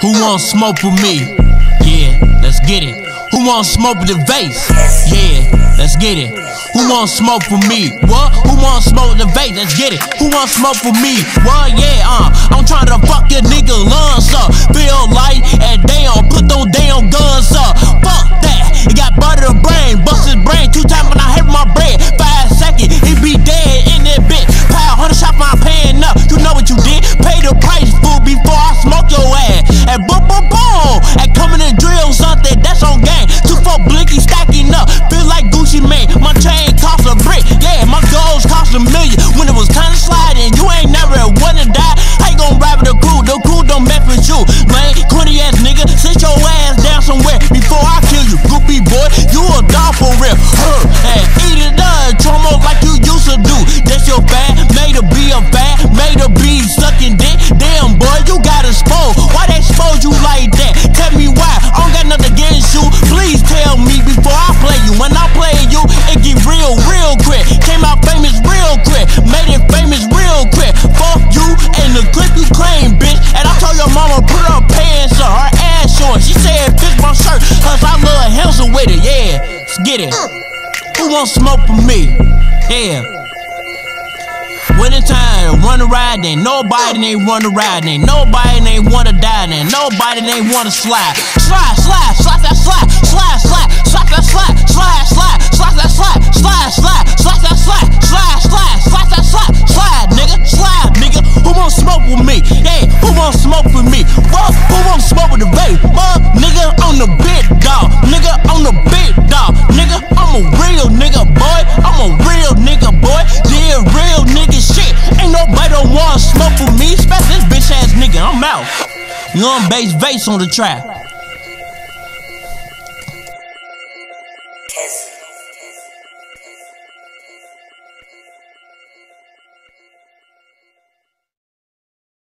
Who want smoke with me? Yeah, let's get it. Who want smoke with the vase? Yeah, let's get it. Who want smoke with me? What? Who want smoke with the vase? Let's get it. Who want smoke with me? What? Yeah, uh, I'm trying to fuck your nigga lungs up. Been Get it. Who wants smoke from me? Yeah. Winter time, run a ride, ain't nobody ain't run ride, ain't nobody ain't wanna die, ain't nobody ain't wanna slide. Slide, slide, slide, slide, slide, slide, slide, slide, slide, slide, slide. Young Base Vase on the track. Kiss.